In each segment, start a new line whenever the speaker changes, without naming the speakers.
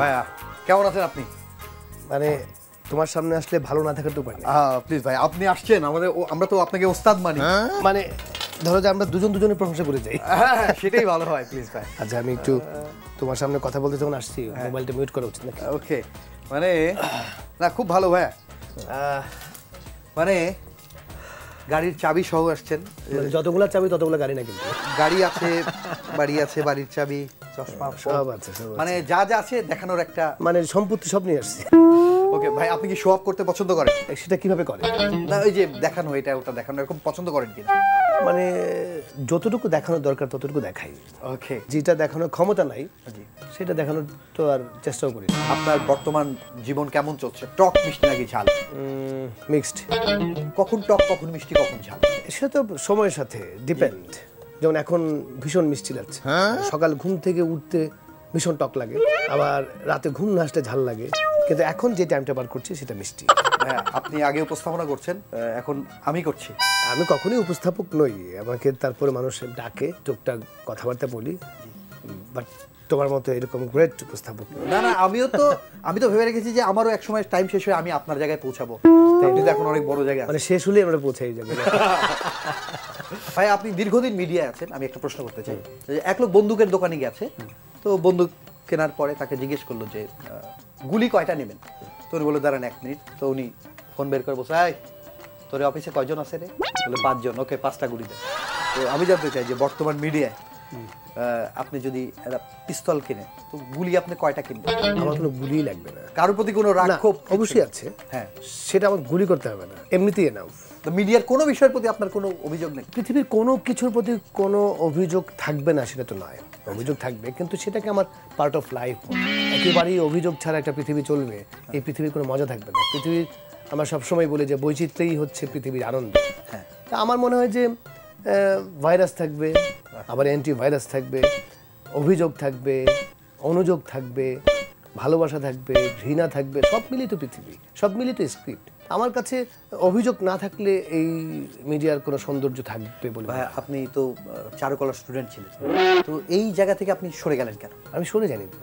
ভাইয়া কেমন আছেন আপনি?
মানে তোমার সামনে আসলে ভালো না থাকার তো উপায় নেই।
প্লিজ ভাই আপনি আসছেন আমাদের আমরা তো আপনাকে ওস্তাদ মানি।
মানে ধরো যে আমরা দুজন দুজনের প্রশংসা করে যাই।
হ্যাঁ, সেটাই ভালো হয় প্লিজ ভাই।
আচ্ছা আমি একটু তোমার সামনে কথা বলতে যখন আসছি মোবাইলটা মিউট করা উচিত নাকি?
ওকে মানে না খুব ভালো ভাইয়া। আহ, মানে গাড়ির চাবি সহ আসছেন।
যতগুলো যতগুলা চাবি ততগুলা গাড়ি না কিন্তু
গাড়ি আছে বাড়ি আছে বাড়ির চাবি চশমা
সব আছে
মানে যা যা আছে দেখানোর একটা
মানে সম্পত্তি সব নিয়ে আসছে।
ওকে ভাই আপনি কি শো অফ করতে পছন্দ করেন?
সেটা কীভাবে করেন?
না ওই যে দেখানো এটা ওটা দেখানো এরকম পছন্দ করেন কিনা?
মানে যতটুকু দেখানোর দরকার ততটুকু দেখাই।
ওকে
যেটা দেখানোর ক্ষমতা নাই সেটা দেখানোর তো আর চেষ্টাও করি
আপনার বর্তমান জীবন কেমন চলছে? টক মিষ্টি নাকি ঝাল?
মিক্সড
কখন টক কখন মিষ্টি কখন ঝাল?
সেটা তো সময়ের সাথে ডিপেন্ড যেমন এখন ভীষণ মিষ্টি লাগছে। সকাল ঘুম থেকে উঠতে ভীষণ টক লাগে। আবার রাতে ঘুম না আসতে ঝাল লাগে। কিন্তু এখন যে টাইমটা বার করছি সেটা মিষ্টি।
হ্যাঁ আপনি আগে উপস্থাপনা করছেন এখন আমি করছি।
আমি কখনোই উপস্থাপক নই আমাকে তারপরে মানুষ ডাকে টুকটাক কথাবার্তা বলি বাট তোমার মতো এরকম গ্রেট উপস্থাপক
না না আমিও তো আমি তো ভেবে রেখেছি যে আমারও এক সময় টাইম শেষ হয়ে আমি আপনার জায়গায় পৌঁছাবো। আপনি তো এখন অনেক বড় জায়গা
মানে শেষ হলে আমরা পৌঁছাই যাবে।
ভাই আপনি দীর্ঘদিন মিডিয়ায় আছেন আমি একটা প্রশ্ন করতে চাই। যে এক লোক বন্দুকের দোকানে গেছে তো বন্দুক কেনার পরে তাকে জিজ্ঞেস করল যে গুলি কয়টা নেবেন? উনি বলে দাঁড়ান এক মিনিট। তো উনি ফোন বের করে বসে আয় তোর অফিসে কয়জন আছে রে? বলে, পাঁচজন। ওকে, পাঁচটা গুড়ি দেয় তো আমি জানতে চাই যে বর্তমান মিডিয়ায় আপনি যদি একটা পিস্তল কিনে তো গুলি আপনি কয়টা কিনবেন?
আমার কোনো গুলি লাগবে না।
কারোর প্রতি কোনো রাগ ক্ষোভ
অবশ্যই আছে।
হ্যাঁ।
সেটা আমার গুলি করতে হবে না। এমনিতেই এনাফ
তো মিডিয়ার কোনো বিষয়ের প্রতি আপনার কোনো অভিযোগ নেই?
পৃথিবীর কোনো কিছুর প্রতি কোনো অভিযোগ থাকবে না সেটা তো নয়। অভিযোগ থাকবে কিন্তু সেটাকে আমার পার্ট অফ লাইফ একেবারেই অভিযোগ ছাড়া একটা পৃথিবী চলবে এই পৃথিবীর কোনো মজা থাকবে না। পৃথিবীর আমরা সবসময় বলি যে বৈচিত্র্যই হচ্ছে পৃথিবীর আনন্দ।
হ্যাঁ।
তা আমার মনে হয় যে ভাইরাস থাকবে আবার অ্যান্টি ভাইরাস থাকবে অভিযোগ থাকবে অনুযোগ থাকবে ভালোবাসা থাকবে ঘৃণা থাকবে সব মিলিত পৃথিবী সব মিলিত স্ক্রিপ্ট আমার কাছে অভিযোগ না থাকলে এই মিডিয়ার কোনো সৌন্দর্য থাকবে বলে
ভাই আপনি তো চারুকলার স্টুডেন্ট ছিলেন। তো এই জায়গা থেকে আপনি সরে গেলেন কেন?
আমি সরে জানি তো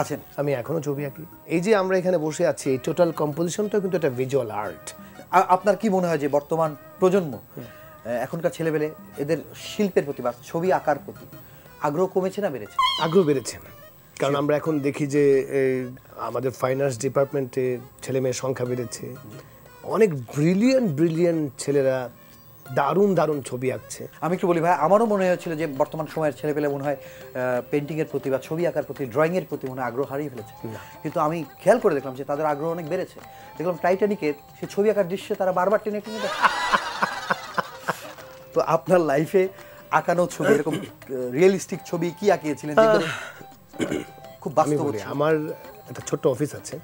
আছেন।
আমি এখনও ছবি আঁকি। এই যে আমরা এখানে বসে আছি এই টোটাল কম্পোজিশনটাও কিন্তু একটা ভিজুয়াল আর্ট
আপনার কি মনে হয় যে বর্তমান প্রজন্ম এখনকার ছেলেবেলে এদের শিল্পের প্রতি বা ছবি আঁকার প্রতি আগ্রহ কমেছে না বেড়েছে?
আগ্রহ বেড়েছে কারণ আমরা এখন দেখি যে আমাদের ফাইন আর্টস ডিপার্টমেন্টে ছেলে মেয়ের সংখ্যা বেড়েছে। অনেক ব্রিলিয়েন্ট ব্রিলিয়েন্ট ছেলেরা দারুণ দারুণ ছবি আঁকছে।
আমি একটু বলি ভাই আমারও মনে হয়েছিল যে বর্তমান সময়ের ছেলেপেলে মনে হয় পেন্টিংয়ের প্রতি বা ছবি আঁকার প্রতি ড্রয়িংয়ের প্রতি মনে হয় আগ্রহ হারিয়ে ফেলেছে। কিন্তু আমি খেয়াল করে দেখলাম যে তাদের আগ্রহ অনেক বেড়েছে। দেখলাম টাইটানিকের সে ছবি আঁকার দৃশ্যে তারা বারবার টেনে টেনে দেখে। তো আপনার লাইফে আঁকানো ছবি এরকম রিয়েলিস্টিক ছবি কি আঁকিয়েছিলেন খুব বাস্তব
আমার একটা ছোট্ট অফিস আছে।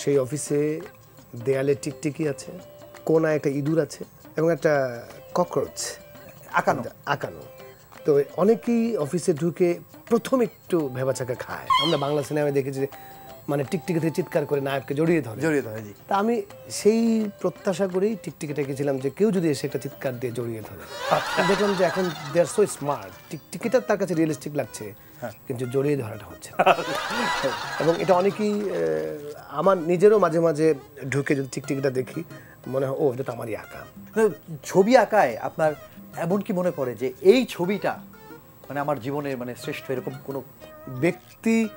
সেই অফিসে দেয়ালে টিকটিকি আছে কোনায় একটা ইঁদুর আছে এবং একটা ককরোচ
আঁকানো।
আঁকানো। তো অনেকেই অফিসে ঢুকে প্রথম একটু ভেবাচাকা খায়। আমরা বাংলা সিনেমায় দেখেছি যে মানে টিকটিকিতে চিৎকার করে নায়ককে জড়িয়ে ধরে।
জড়িয়ে ধরে জি।
তা আমি সেই প্রত্যাশা করেই টিকটিকিটা গেছিলাম যে কেউ যদি এসে একটা চিৎকার দিয়ে জড়িয়ে ধরে। দেখলাম যে এখন দে আর সো স্মার্ট টিকটিকিটা তার কাছে রিয়েলিস্টিক লাগছে কিন্তু জড়িয়ে ধরাটা হচ্ছে এবং এটা অনেকেই আমার নিজেরও মাঝে মাঝে ঢুকে যদি টিকটিকিটা দেখি মনে হয় ও এটা তো আমারই আঁকা।
ছবি আঁকায় আপনার এমন কি মনে পড়ে যে এই ছবিটা মানে আমার জীবনের মানে শ্রেষ্ঠ এরকম কোনো
ব্যক্তি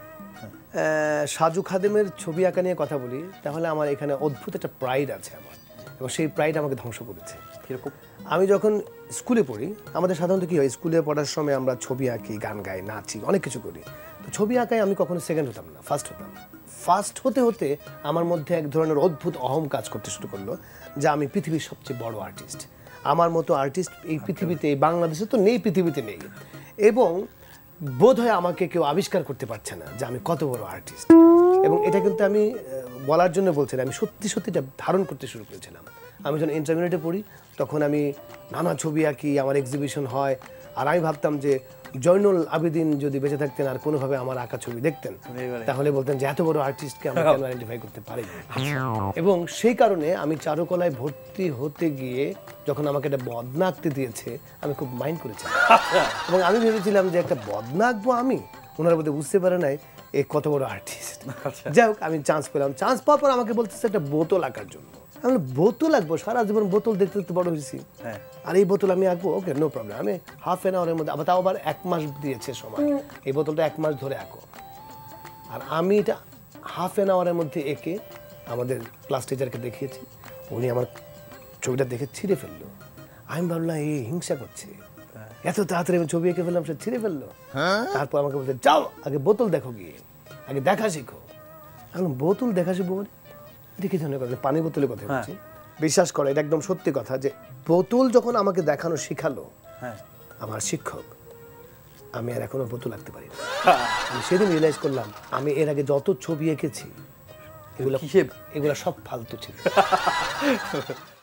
সাজু খাদেমের ছবি আঁকা নিয়ে কথা বলি তাহলে আমার এখানে অদ্ভুত একটা প্রাইড আছে আমার। এবং সেই প্রাইড আমাকে ধ্বংস করেছে।
কীরকম?
আমি যখন স্কুলে পড়ি আমাদের সাধারণত কি হয় স্কুলে পড়ার সময় আমরা ছবি আঁকি গান গাই নাচি অনেক কিছু করি। তো ছবি আঁকায় আমি কখনো সেকেন্ড হতাম না ফার্স্ট হতাম। ফার্স্ট হতে হতে আমার মধ্যে এক ধরনের অদ্ভুত অহম কাজ করতে শুরু করল যে আমি পৃথিবীর সবচেয়ে বড় আর্টিস্ট আমার মতো আর্টিস্ট এই পৃথিবীতে এই বাংলাদেশে তো নেই পৃথিবীতে নেই। এবং বোধ হয় আমাকে কেউ আবিষ্কার করতে পারছে না যে আমি কত বড় আর্টিস্ট এবং এটা কিন্তু আমি বলার জন্য বলছি আমি সত্যি সত্যি এটা ধারণ করতে শুরু করেছিলাম। আমি যখন ইন্টারমিডিয়েটে পড়ি, তখন আমি নানা ছবি আঁকি, আমার এক্সিবিশন হয়, আর আমি ভাবতাম যে জয়নুল আবেদিন যদি বেঁচে থাকতেন আর কোনোভাবে আমার আঁকা ছবি দেখতেন তাহলে বলতেন যে এত বড় আর্টিস্টকে আমরা কেন আইডেন্টিফাই করতে পারি এবং সেই কারণে আমি চারুকলায় ভর্তি হতে গিয়ে যখন আমাকে একটা বদনা আঁকতে দিয়েছে আমি খুব মাইন্ড করেছিলাম। এবং আমি ভেবেছিলাম যে একটা বদনা আঁকবো আমি ওনারা বোধহয় বুঝতে পারে নাই এ কত বড় আর্টিস্ট
আচ্ছা।
যাই হোক আমি চান্স পেলাম। চান্স পাওয়ার পর আমাকে বলতেছে একটা বোতল আঁকার জন্য। আমি বোতল আঁকবো সারা জীবন বোতল দেখতে দেখতে বড় হয়েছি।
হ্যাঁ।
আর এই বোতল আমি আঁকবো ওকে নো প্রবলেম আমি হাফ এন আওয়ারের মধ্যে আবার তাও আবার এক মাস দিয়েছে সময়। এই বোতলটা এক মাস ধরে আঁকো। আর আমি এটা হাফ এন আওয়ারের মধ্যে এঁকে আমাদের ক্লাস টিচারকে দেখিয়েছি। উনি আমার ছবিটা দেখে ছিঁড়ে ফেলল। আমি ভাবলাম এই হিংসা করছে। এত তাড়াতাড়ি আমি ছবি এঁকে ফেললাম সে ছিঁড়ে ফেলল। তারপর আমাকে বলতে যাও আগে বোতল দেখো গিয়ে আগে দেখা শিখো। এখন বোতল দেখা শিখব মানে? এটা কি ধরনের কথা পানি বোতলের কথা বলছি। বিশ্বাস করো এটা একদম সত্যি কথা যে বোতল যখন আমাকে দেখানো শিখালো
হ্যাঁ।
আমার শিক্ষক আমি আর এখনও বোতল আঁকতে পারি না। আমি সেদিন রিয়েলাইজ করলাম আমি এর আগে যত ছবি এঁকেছি এগুলো এগুলো সব ফালতু ছিল।